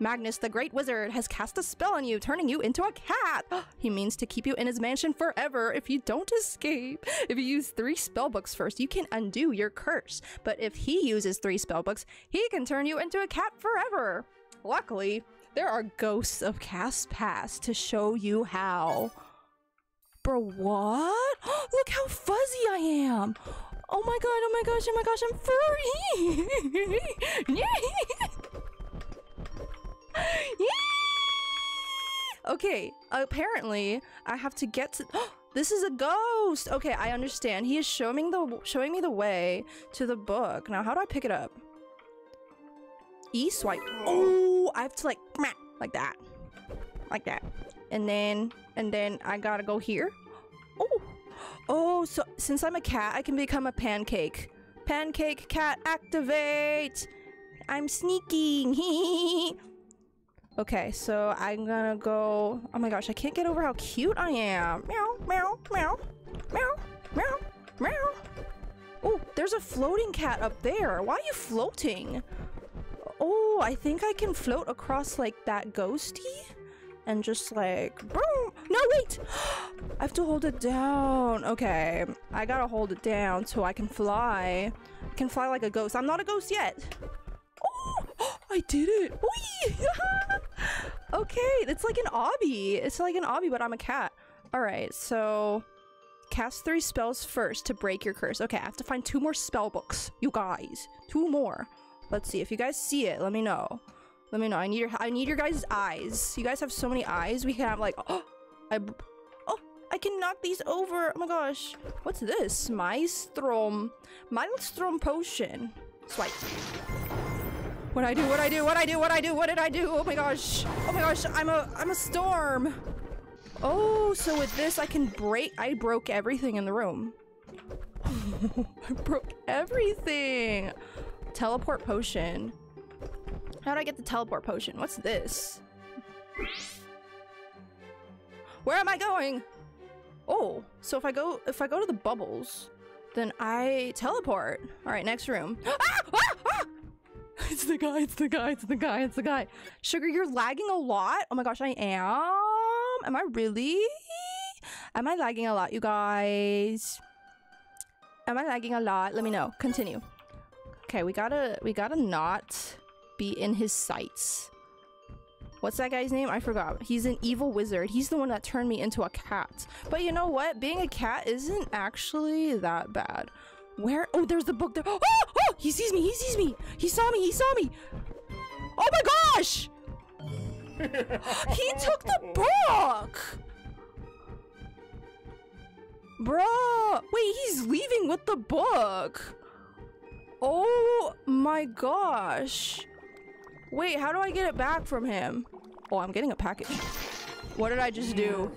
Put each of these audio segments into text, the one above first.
Magnus, the great wizard, has cast a spell on you, turning you into a cat. he means to keep you in his mansion forever if you don't escape. If you use three spellbooks first, you can undo your curse. But if he uses three spellbooks, he can turn you into a cat forever. Luckily, there are ghosts of cast past to show you how. Bro, what? Look how fuzzy I am. Oh my god, oh my gosh, oh my gosh, I'm furry. okay, apparently I have to get to This is a ghost. Okay, I understand. He is showing the showing me the way to the book. Now, how do I pick it up? E swipe. Oh, I have to like like that. Like that. And then and then I got to go here. Oh. Oh, so since I'm a cat, I can become a pancake. Pancake cat activate. I'm sneaking. okay, so I'm gonna go. Oh my gosh, I can't get over how cute I am. Meow, meow, meow, meow, meow, meow. Oh, there's a floating cat up there. Why are you floating? Oh, I think I can float across like that ghosty and just like boom. No, wait. I have to hold it down. Okay, I gotta hold it down so I can fly. I can fly like a ghost. I'm not a ghost yet. I did it. okay, it's like an obby. It's like an obby, but I'm a cat. All right, so cast three spells first to break your curse. Okay, I have to find two more spell books. You guys, two more. Let's see if you guys see it. Let me know. Let me know. I need your I need your guys' eyes. You guys have so many eyes. We can have like oh, I oh I can knock these over. Oh my gosh. What's this? Maelstrom. Maelstrom potion. Swipe. What I do? What I do? What I do? What I do? What did I do? Oh my gosh. Oh my gosh. I'm a I'm a storm. Oh, so with this I can break I broke everything in the room. I broke everything. Teleport potion. How do I get the teleport potion? What's this? Where am I going? Oh, so if I go if I go to the bubbles, then I teleport. All right, next room. Ah! Ah! Ah! It's the guy, it's the guy, it's the guy, it's the guy. Sugar, you're lagging a lot? Oh my gosh, I am. Am I really? Am I lagging a lot, you guys? Am I lagging a lot? Let me know. Continue. Okay, we gotta we gotta not be in his sights. What's that guy's name? I forgot. He's an evil wizard. He's the one that turned me into a cat. But you know what? Being a cat isn't actually that bad. Where? Oh, there's the book there. Oh, oh, he sees me. He sees me. He saw me. He saw me. Oh my gosh. he took the book. Bro. Wait, he's leaving with the book. Oh my gosh. Wait, how do I get it back from him? Oh, I'm getting a package. What did I just do?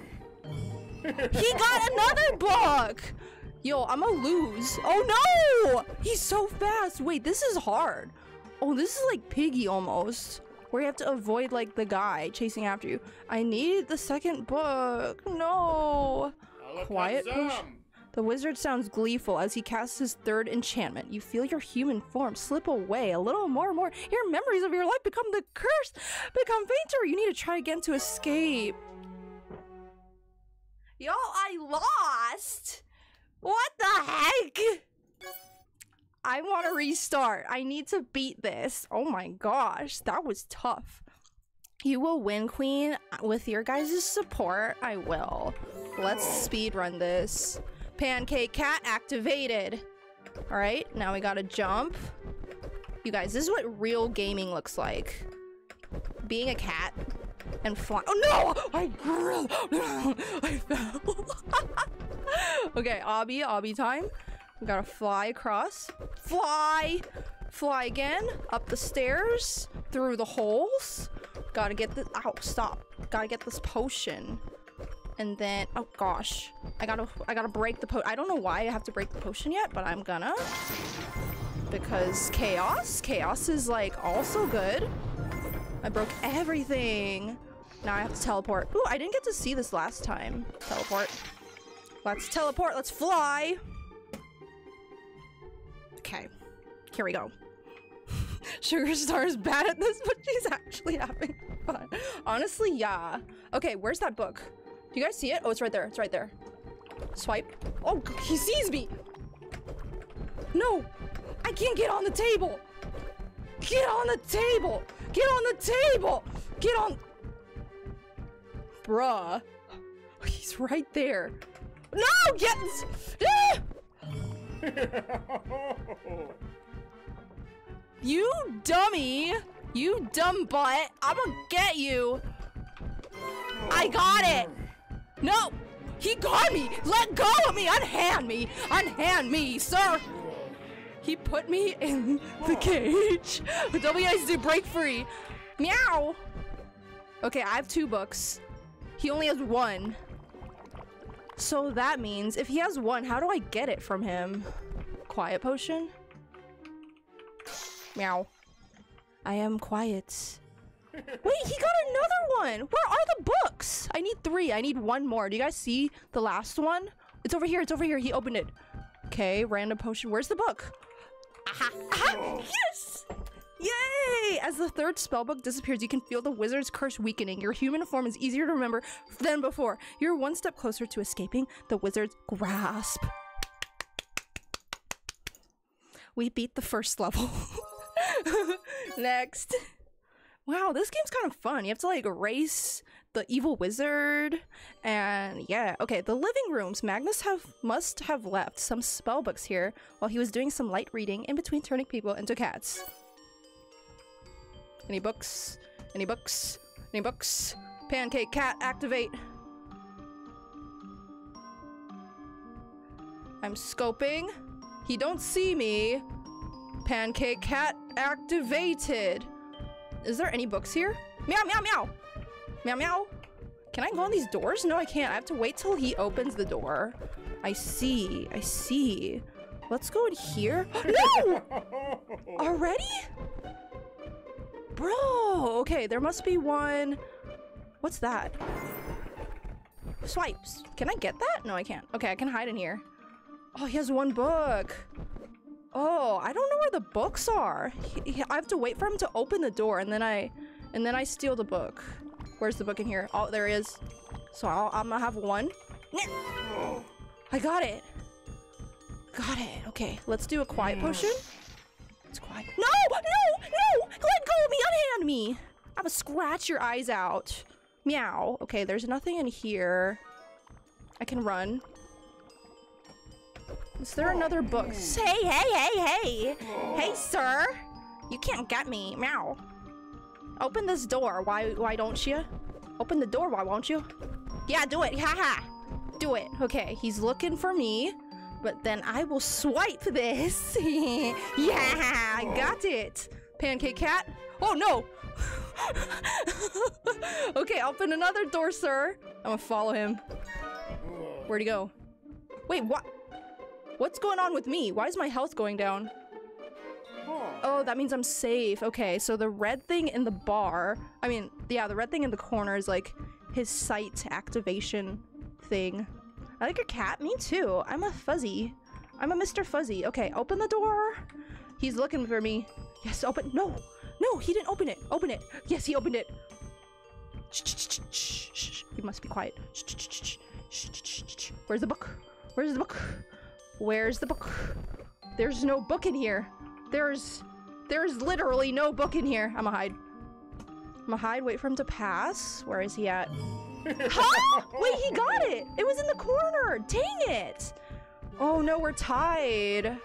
he got another book! Yo, I'm gonna lose. Oh no! He's so fast. Wait, this is hard. Oh, this is like Piggy almost. Where you have to avoid like the guy chasing after you. I need the second book. No. Quiet push. The wizard sounds gleeful as he casts his third enchantment. You feel your human form slip away a little more and more. Your memories of your life become the curse, become fainter. You need to try again to escape. Yo, I lost. What the heck? I want to restart. I need to beat this. Oh my gosh, that was tough. You will win, Queen. With your guys' support, I will. Let's speed run this. Pancake cat activated. All right, now we gotta jump. You guys, this is what real gaming looks like. Being a cat and fly- Oh no! I grew! I fell. okay, obby, obby time. We gotta fly across. Fly! Fly again. Up the stairs. Through the holes. Gotta get the- Ow, stop. Gotta get this potion and then oh gosh i gotta i gotta break the po i don't know why i have to break the potion yet but i'm gonna because chaos chaos is like also good i broke everything now i have to teleport Ooh, i didn't get to see this last time teleport let's teleport let's fly okay here we go Sugar Star is bad at this, but she's actually having fun. Honestly, yeah. Okay, where's that book? Do you guys see it? Oh, it's right there. It's right there. Swipe. Oh, he sees me. No, I can't get on the table. Get on the table. Get on the table. Get on. Bruh. He's right there. No, get. Ah! You dummy! You dumb butt! I'm gonna get you! I got it! No! He got me! Let go of me! Unhand me! Unhand me, sir! He put me in the cage. WSD break free. Meow! Okay, I have two books. He only has one. So that means if he has one, how do I get it from him? Quiet potion? Meow. I am quiet. Wait, he got another one! Where are the books? I need three. I need one more. Do you guys see the last one? It's over here. It's over here. He opened it. Okay, random potion. Where's the book? Aha! Aha! Oh. Yes! Yay! As the third spellbook disappears, you can feel the wizard's curse weakening. Your human form is easier to remember than before. You're one step closer to escaping the wizard's grasp. We beat the first level. Next. Wow, this game's kind of fun. You have to like race the evil wizard and yeah. Okay, the living rooms. Magnus have must have left some spell books here while he was doing some light reading in between turning people into cats. Any books? Any books? Any books? Pancake cat activate. I'm scoping. He don't see me. Pancake cat activated. Is there any books here? Meow, meow, meow. Meow, meow. Can I go on these doors? No, I can't. I have to wait till he opens the door. I see. I see. Let's go in here. no! Already? Bro, okay, there must be one. What's that? Swipes. Can I get that? No, I can't. Okay, I can hide in here. Oh, he has one book. Oh, I don't know where the books are. He, he, I have to wait for him to open the door and then I and then I steal the book. Where's the book in here? Oh, there is. So i am gonna have one. I got it. Got it. Okay, let's do a quiet potion. It's quiet. No! Me! I'm gonna scratch your eyes out. Meow. Okay, there's nothing in here. I can run. Is there another book? Hey, hey, hey, hey! Hey, sir! You can't get me. Meow. Open this door. Why why don't you? Open the door, why won't you? Yeah, do it. Haha. Do it. Okay, he's looking for me. But then I will swipe this. yeah, I got it. Pancake cat. Oh no! okay, open another door, sir. I'm gonna follow him. Where'd he go? Wait, what? What's going on with me? Why is my health going down? Oh, that means I'm safe. Okay, so the red thing in the bar, I mean, yeah, the red thing in the corner is like his sight activation thing. I like your cat. Me too. I'm a fuzzy. I'm a Mr. Fuzzy. Okay, open the door. He's looking for me. Yes, open. No, no, he didn't open it. Open it. Yes, he opened it. You must be quiet. Where's the book? Where's the book? Where's the book? There's no book in here. There's... There's literally no book in here. I'ma hide. I'ma hide, wait for him to pass. Where is he at? huh? Wait, he got it! It was in the corner! Dang it! Oh no, we're tied.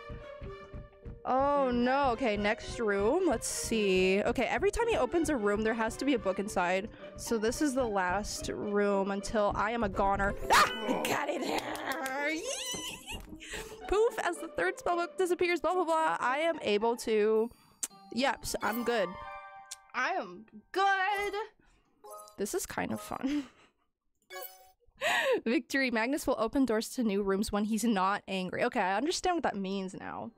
Oh no. Okay, next room. Let's see. Okay, every time he opens a room, there has to be a book inside. So this is the last room until I am a goner. Ah! Got it! Poof, as the third spellbook disappears, blah blah blah. I am able to... Yep, so I'm good. I am good! This is kind of fun. Victory. Magnus will open doors to new rooms when he's not angry. Okay, I understand what that means now.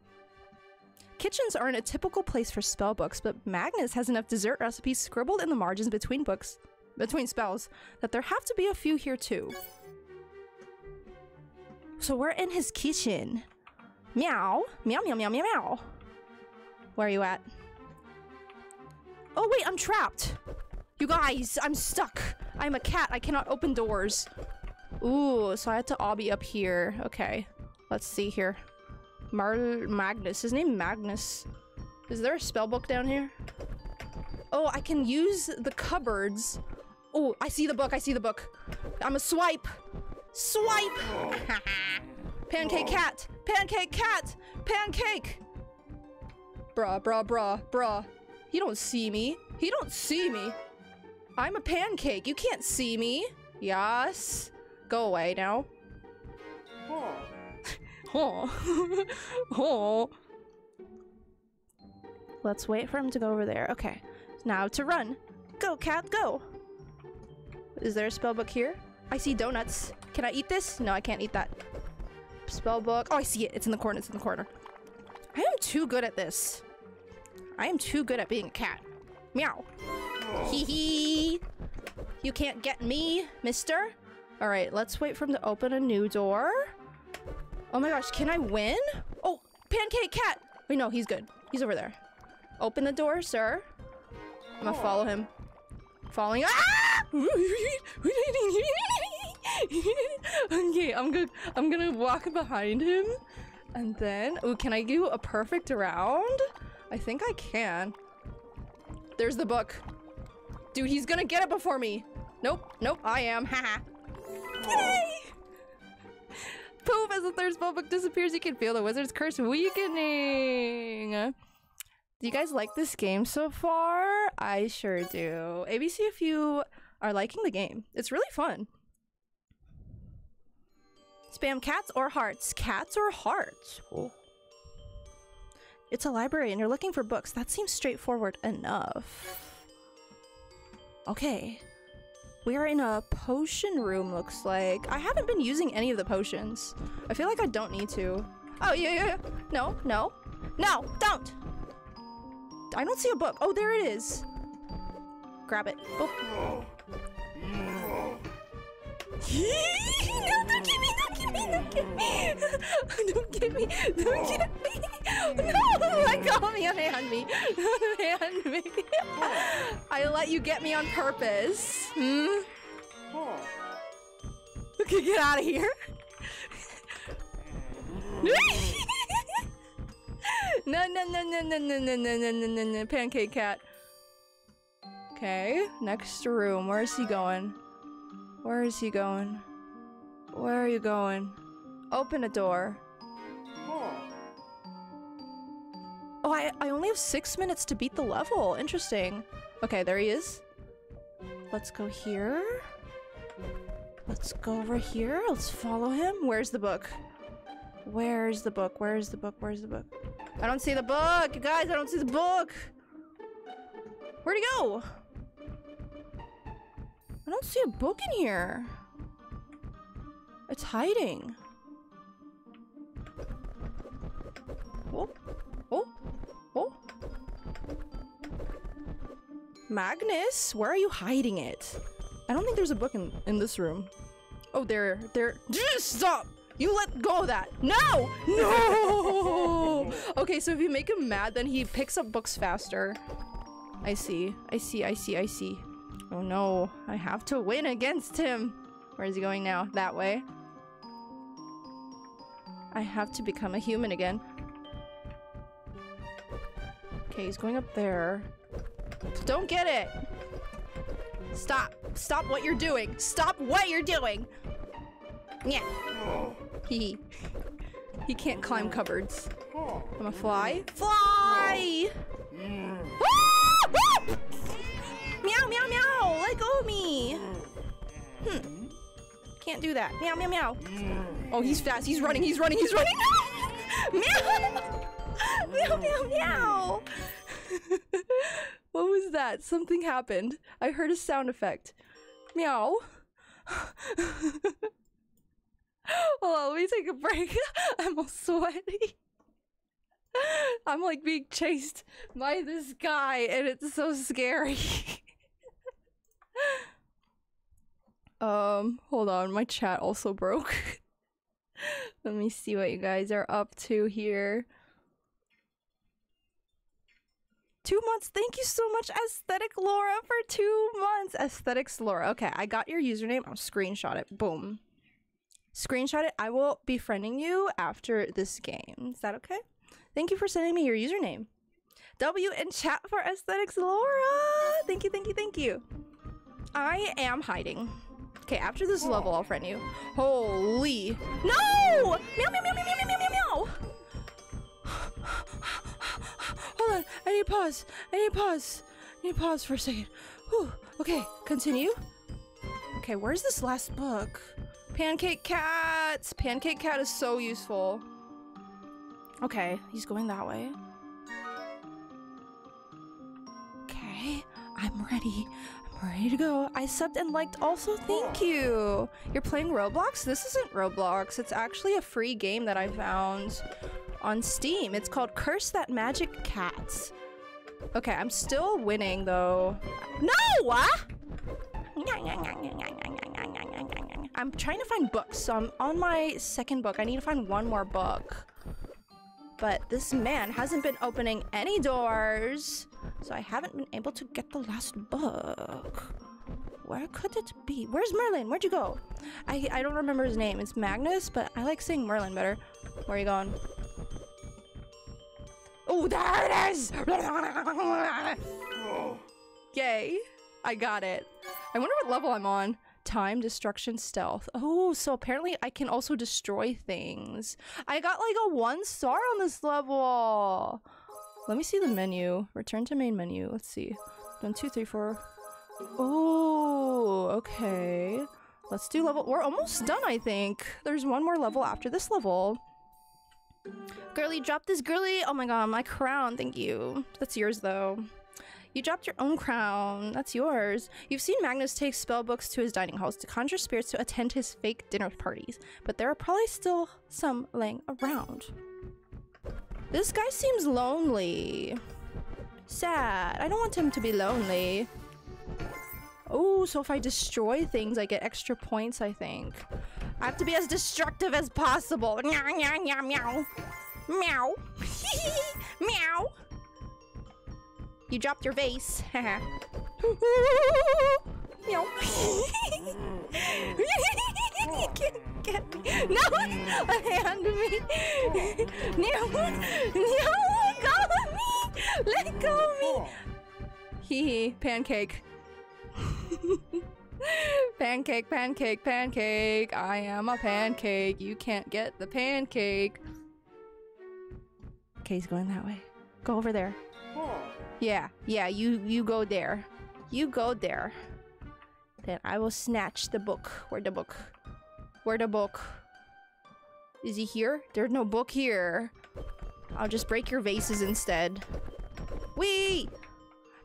Kitchens aren't a typical place for spell books, but Magnus has enough dessert recipes scribbled in the margins between books, between spells, that there have to be a few here too. So we're in his kitchen. Meow. Meow, meow, meow, meow, meow. Where are you at? Oh, wait, I'm trapped. You guys, I'm stuck. I'm a cat. I cannot open doors. Ooh, so I had to all be up here. Okay. Let's see here. Mar Magnus. His name Magnus. Is there a spell book down here? Oh, I can use the cupboards. Oh, I see the book. I see the book. I'm a swipe. Swipe. Pancake cat. Pancake cat. Pancake. Bruh, bruh, bruh, bruh. He don't see me. He don't see me. I'm a pancake. You can't see me. Yes. Go away now. Oh. oh. Let's wait for him to go over there. Okay. Now to run. Go, cat, go. Is there a spell book here? I see donuts. Can I eat this? No, I can't eat that. Spell book. Oh, I see it. It's in the corner. It's in the corner. I am too good at this. I am too good at being a cat. Meow. Hee oh. hee. You can't get me, mister. All right, let's wait for him to open a new door. Oh my gosh, can I win? Oh, pancake cat. Wait, no, he's good. He's over there. Open the door, sir. I'm gonna follow him. Following. Ah! okay, I'm gonna I'm gonna walk behind him, and then oh, can I do a perfect round? I think I can. There's the book. Dude, he's gonna get it before me. Nope, nope, I am. Haha. Yay! Poof, as the third spellbook disappears, you can feel the wizard's curse weakening. Do you guys like this game so far? I sure do. ABC if you are liking the game. It's really fun. Spam cats or hearts? Cats or hearts? Oh. It's a library and you're looking for books. That seems straightforward enough. Okay. We are in a potion room, looks like. I haven't been using any of the potions. I feel like I don't need to. Oh, yeah, yeah, yeah. No, no. No, don't! I don't see a book. Oh, there it is. Grab it. Oh. don't get me, don't get me, don't get me. don't get me, don't me. No, let go of me, unhand me. Unhand me. I let you get me on purpose. Hmm? Okay, get out of here. no, no, no, no, no, no, no, no, no, no, no, no, pancake cat. Okay, next room. Where is he going? Where is he going? Where are you going? Open a door. Oh, I, I only have six minutes to beat the level. Interesting. Okay, there he is. Let's go here. Let's go over here. Let's follow him. Where's the book? Where's the book? Where's the book? Where's the book? I don't see the book! You guys, I don't see the book! Where'd he go? I don't see a book in here. It's hiding. Oh, oh, oh. Magnus, where are you hiding it? I don't think there's a book in, in this room. Oh, there, there. Just stop! You let go of that. No! No! okay, so if you make him mad, then he picks up books faster. I see. I see. I see. I see. Oh no. I have to win against him. Where is he going now? That way. I have to become a human again. Okay, he's going up there. Don't get it! Stop. Stop what you're doing. Stop what you're doing! Yeah. He he can't climb cupboards. I'm gonna fly. Fly! Meow meow meow! Let go of me! Hmm. Can't do that. Meow meow meow. Oh, he's fast. He's running. He's running. He's running. meow! meow meow meow! what was that? Something happened. I heard a sound effect. Meow. Hold on, let me take a break. I'm all sweaty. I'm like being chased by this guy and it's so scary. Um, hold on, my chat also broke. Let me see what you guys are up to here. Two months. Thank you so much, Aesthetic Laura, for two months. Aesthetics Laura. Okay, I got your username. I'll screenshot it. Boom. Screenshot it. I will be friending you after this game. Is that okay? Thank you for sending me your username. W in chat for Aesthetics Laura. Thank you, thank you, thank you. I am hiding. Okay, after this level, I'll friend you. Holy. No! Meow, meow, meow, meow, meow, meow, meow, meow. Hold on. I need pause. I need pause. I need pause for a second. Whew. Okay, continue. Okay, where's this last book? Pancake Cats! Pancake Cat is so useful. Okay, he's going that way. Okay, I'm ready. Ready to go. I subbed and liked also. Thank you. You're playing Roblox? This isn't Roblox. It's actually a free game that I found on Steam. It's called Curse That Magic Cats. Okay, I'm still winning though. No! I'm trying to find books, so I'm on my second book. I need to find one more book. But this man hasn't been opening any doors, so I haven't been able to get the last book. Where could it be? Where's Merlin? Where'd you go? I, I don't remember his name. It's Magnus, but I like saying Merlin better. Where are you going? Oh, there it is! Yay. I got it. I wonder what level I'm on. Time, destruction, stealth. Oh, so apparently I can also destroy things. I got like a one star on this level. Let me see the menu. Return to main menu. Let's see. One, two, three, four. Oh, okay. Let's do level. We're almost done, I think. There's one more level after this level. Girly, drop this girly. Oh my god, my crown. Thank you. That's yours though. You dropped your own crown. That's yours. You've seen Magnus take spell books to his dining halls to conjure spirits to attend his fake dinner parties, but there are probably still some laying around. This guy seems lonely. Sad. I don't want him to be lonely. Oh, so if I destroy things, I get extra points, I think. I have to be as destructive as possible. Meow, meow, meow, meow. Meow. meow. You dropped your vase. meow. you get me. No! Hand me. No! Let go of me! Let go of me! Hee hee. Pancake. pancake, pancake, pancake. I am a pancake. You can't get the pancake. Okay, he's going that way. Go over there. Yeah, yeah, you you go there. You go there. Then I will snatch the book. Where the book? Where the book? Is he here? There's no book here. I'll just break your vases instead. Wee!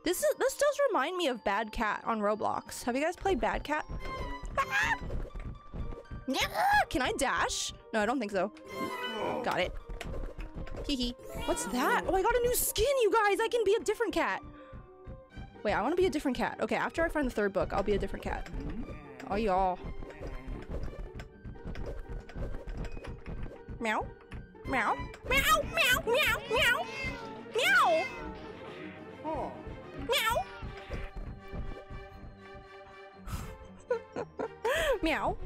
This is this does remind me of Bad Cat on Roblox. Have you guys played Bad Cat? Ah! Can I dash? No, I don't think so. Got it. Hee hee. What's that? Oh, I got a new skin, you guys! I can be a different cat! Wait, I want to be a different cat. Okay, after I find the third book, I'll be a different cat. Oh, y'all. Meow. Meow. Meow, meow, meow, meow. Meow! Meow! meow.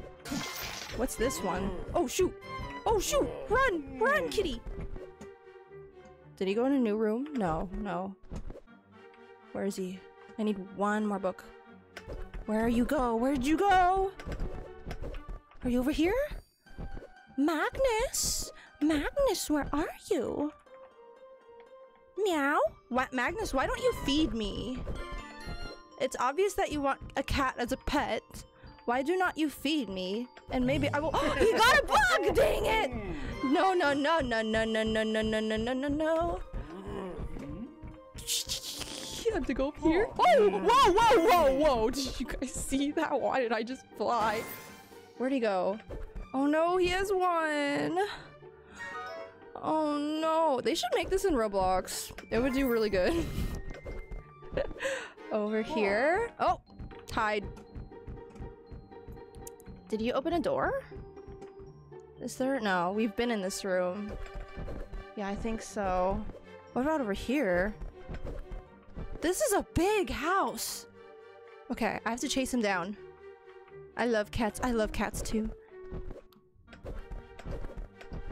What's this one? Oh, shoot! Oh, shoot! Run! Run, kitty! Did he go in a new room? No, no. Where is he? I need one more book. Where you go? Where'd you go? Are you over here? Magnus? Magnus, where are you? Meow? What, Magnus, why don't you feed me? It's obvious that you want a cat as a pet. Why do not you feed me? And maybe I will- Oh, he got a bug! Dang it! No, no, no, no, no, no, no, no, no, no, no, no, no. You have to go up here. Oh, whoa, whoa, whoa, whoa! Did you guys see that? Why did I just fly? Where'd he go? Oh no, he has one. Oh no, they should make this in Roblox. It would do really good. Over here. Oh, hide. Did you open a door? Is there? No, we've been in this room. Yeah, I think so. What about over here? This is a big house. Okay, I have to chase him down. I love cats. I love cats too.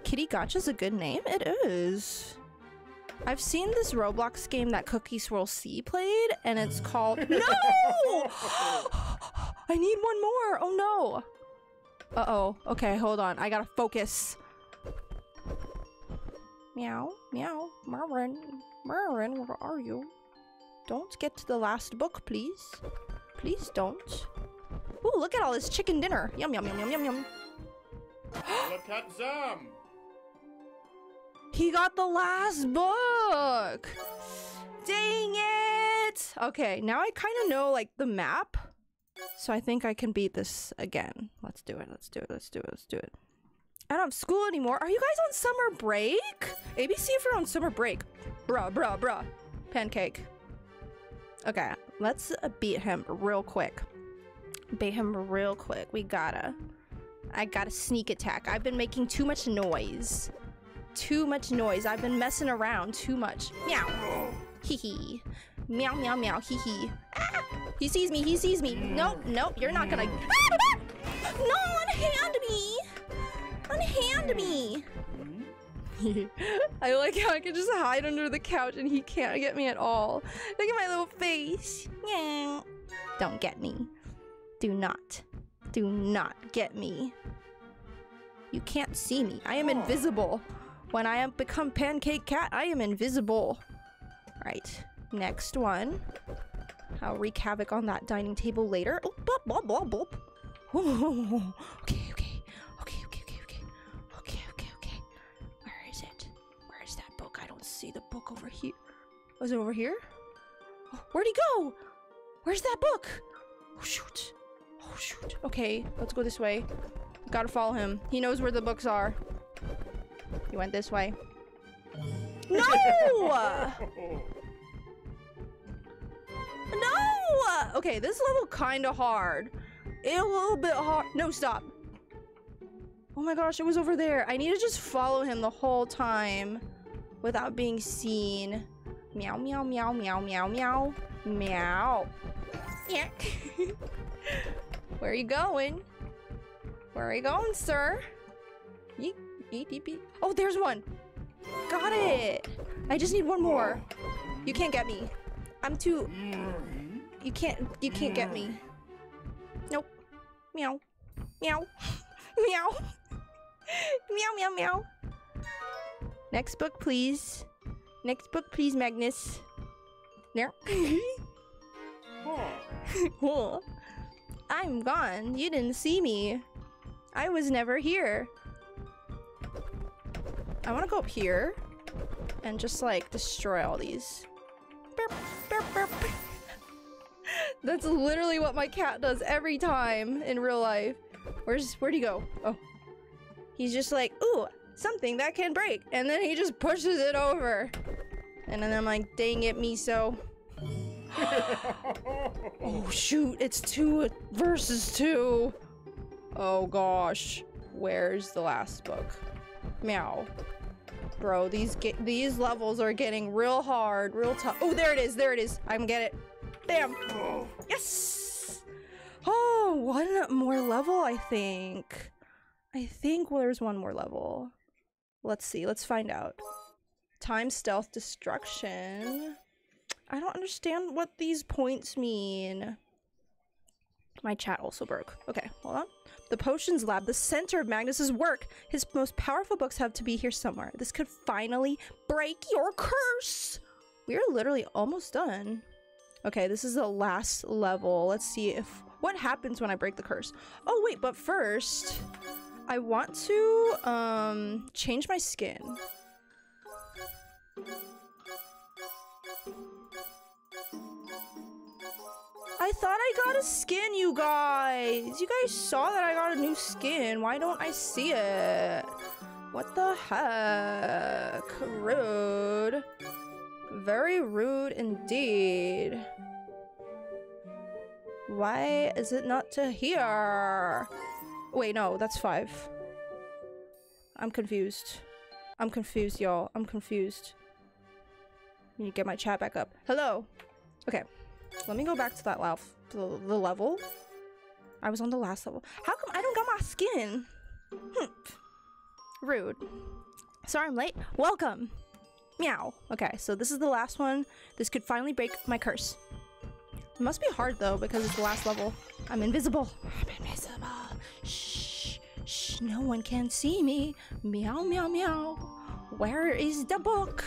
Kitty Gotcha's a good name? It is. I've seen this Roblox game that Cookie Swirl C played, and it's called- No! I need one more! Oh no! Uh-oh. Okay, hold on. I gotta focus. Meow, meow, Merwin, Merwin, where are you? Don't get to the last book, please. Please don't. Ooh, look at all this chicken dinner. Yum, yum, yum, yum, yum, yum. Look at them. He got the last book! Dang it! Okay, now I kind of know, like, the map. So I think I can beat this again. Let's do it, let's do it, let's do it, let's do it. I don't have school anymore. Are you guys on summer break? ABC if you're on summer break. Bruh, bruh, bruh. Pancake. Okay, let's uh, beat him real quick. Beat him real quick. We gotta. I gotta sneak attack. I've been making too much noise. Too much noise. I've been messing around too much. Meow. Hee hee. Meow, meow, meow. Hee hee. Ah! He sees me. He sees me. Nope, nope. You're not gonna. no, unhand me. Unhand me. I like how I can just hide under the couch and he can't get me at all. Look at my little face. Don't get me. Do not. Do not get me. You can't see me. I am invisible. When I am become pancake cat, I am invisible. Right. Next one. I'll wreak havoc on that dining table later. Oh, blah, blah, blah, blah. Oh, okay, okay. Okay, okay, okay, okay. Okay, okay, okay. Where is it? Where is that book? I don't see the book over here. Was it over here? Oh, where'd he go? Where's that book? Oh, shoot. Oh, shoot. Okay, let's go this way. Gotta follow him. He knows where the books are. He went this way. No! Okay, this level kinda hard. It a little bit hard. No, stop. Oh my gosh, it was over there. I need to just follow him the whole time without being seen. Meow, meow, meow, meow, meow, meow. Meow. Yeah. Where are you going? Where are you going, sir? Yeet, yeet, yeet, yeet. Oh, there's one. Got it. I just need one more. You can't get me. I'm too. You can't. You can't get me. Nope. Meow. Meow. meow. meow. Meow. Meow. Next book, please. Next book, please, Magnus. There. Cool. I'm gone. You didn't see me. I was never here. I want to go up here and just like destroy all these. Burp. That's literally what my cat does every time in real life. Where's where'd he go? Oh. He's just like, ooh, something that can break. And then he just pushes it over. And then I'm like, dang it, Miso. oh shoot, it's two versus two. Oh gosh. Where's the last book? Meow. Bro, these get these levels are getting real hard, real tough. Oh, there it is, there it is. I'm get it. Bam. Yes. Oh, one more level, I think. I think there's one more level. Let's see, let's find out. Time stealth destruction. I don't understand what these points mean. My chat also broke. Okay, hold on. The potions lab, the center of Magnus's work. His most powerful books have to be here somewhere. This could finally break your curse. We're literally almost done. Okay, this is the last level. Let's see if what happens when I break the curse. Oh wait, but first I want to um change my skin. I thought I got a skin, you guys. You guys saw that I got a new skin. Why don't I see it? What the heck? Rude. Very rude indeed. Why is it not to here? Wait, no, that's five. I'm confused. I'm confused, y'all. I'm confused. Let me get my chat back up. Hello. Okay. Let me go back to that laugh the, the level? I was on the last level. How come I don't got my skin? Rude. Sorry I'm late. Welcome. Meow. Okay, so this is the last one. This could finally break my curse. It must be hard though because it's the last level. I'm invisible. I'm invisible. Shh. Shh. No one can see me. Meow, meow, meow. Where is the book?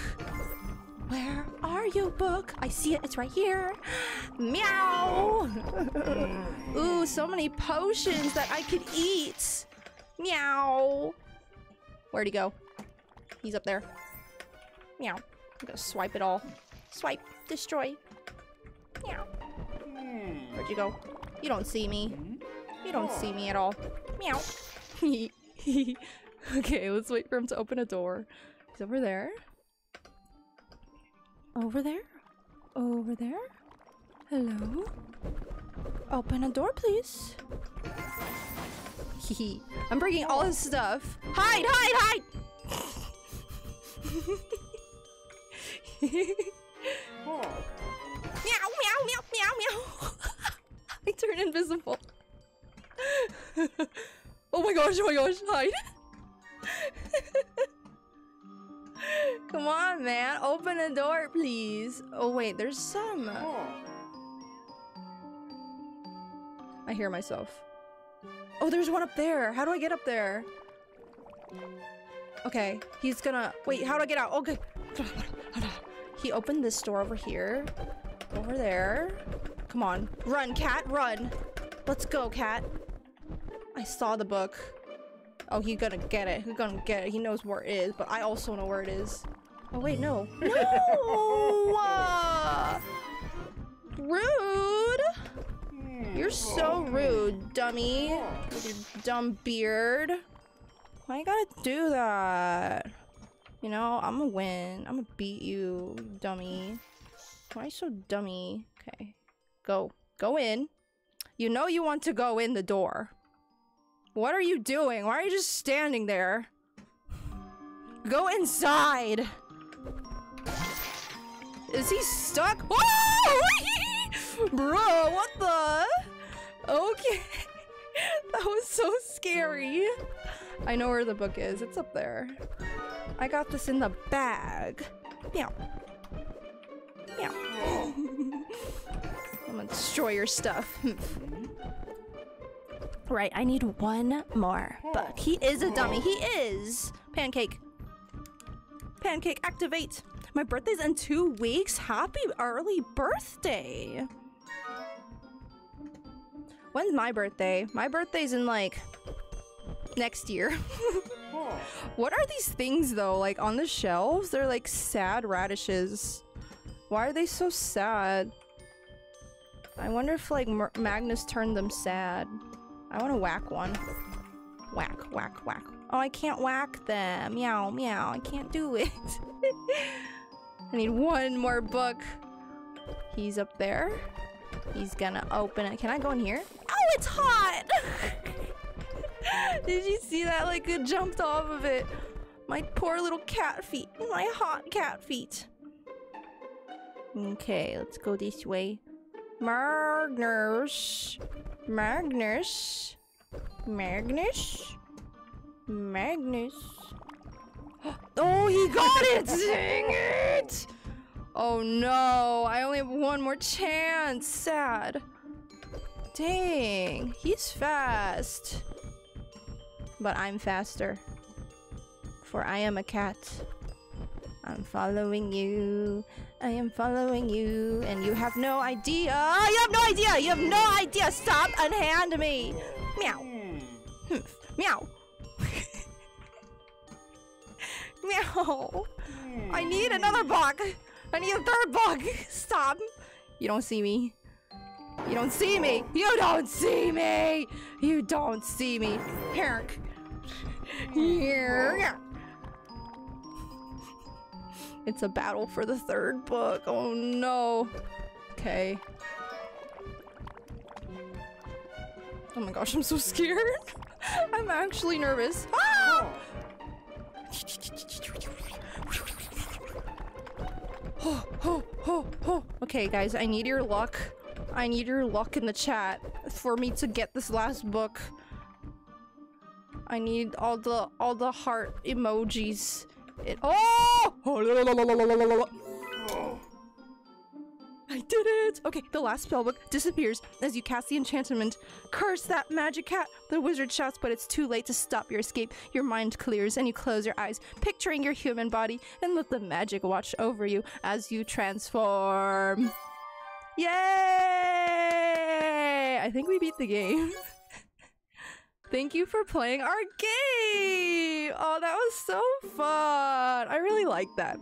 Where are you, book? I see it. It's right here. Meow. Ooh, so many potions that I could eat. Meow. Where'd he go? He's up there. Meow. I'm gonna swipe it all. Swipe. Destroy. Meow. Hmm. Where'd you go? You don't see me. You don't see me at all. Meow. okay, let's wait for him to open a door. He's over there. Over there? Over there? Hello? Open a door, please. Hee I'm bringing all his stuff. Hide, hide, hide! Oh. Meow, meow, meow, meow, meow. I turn invisible. oh my gosh, oh my gosh, hide. Come on, man. Open the door, please. Oh, wait, there's some. Oh. I hear myself. Oh, there's one up there. How do I get up there? Okay, he's gonna. Wait, how do I get out? Okay. He opened this door over here. Over there. Come on. Run, cat, run. Let's go, cat. I saw the book. Oh, he's gonna get it. He's gonna get it. He knows where it is, but I also know where it is. Oh, wait, no. No! Uh, rude! You're so rude, dummy. With your dumb beard. Why you gotta do that? You know, I'm gonna win. I'm gonna beat you, dummy. Why you so dummy? Okay. Go. Go in. You know you want to go in the door. What are you doing? Why are you just standing there? Go inside! Is he stuck? Whoa! Bro, what the? Okay. that was so scary. I know where the book is. It's up there. I got this in the bag. Meow. Meow. I'm gonna destroy your stuff. right, I need one more book. He is a dummy. He is. Pancake. Pancake, activate. My birthday's in two weeks. Happy early birthday. When's my birthday? My birthday's in like next year. What are these things though? Like on the shelves, they're like sad radishes. Why are they so sad? I wonder if like Mer Magnus turned them sad. I want to whack one. Whack, whack, whack. Oh, I can't whack them. Meow, meow. I can't do it. I need one more book. He's up there. He's gonna open it. Can I go in here? Oh, it's hot! Did you see that? Like it jumped off of it. My poor little cat feet. My hot cat feet. Okay, let's go this way. Magnus. Magnus. Magnus. Magnus. Oh, he got it! Dang it! Oh no, I only have one more chance. Sad. Dang, he's fast. But I'm faster. For I am a cat. I'm following you. I am following you. And you have no idea. You have no idea. You have no idea. Stop unhand me. Meow. Meow. Meow. I need another bug. I need a third bug. Stop. You don't see me. You don't see me. You don't see me. You don't see me. Herk. Here. It's a battle for the third book. Oh no. Okay. Oh my gosh, I'm so scared. I'm actually nervous. Ah! Oh, oh, oh, oh. Okay, guys, I need your luck. I need your luck in the chat for me to get this last book. I need all the all the heart emojis. It oh! Did it! Okay, the last spellbook disappears as you cast the enchantment. Curse that magic cat! The wizard shouts, but it's too late to stop your escape. Your mind clears and you close your eyes, picturing your human body, and let the magic watch over you as you transform. Yay! I think we beat the game. Thank you for playing our game! Oh, that was so fun! I really like that.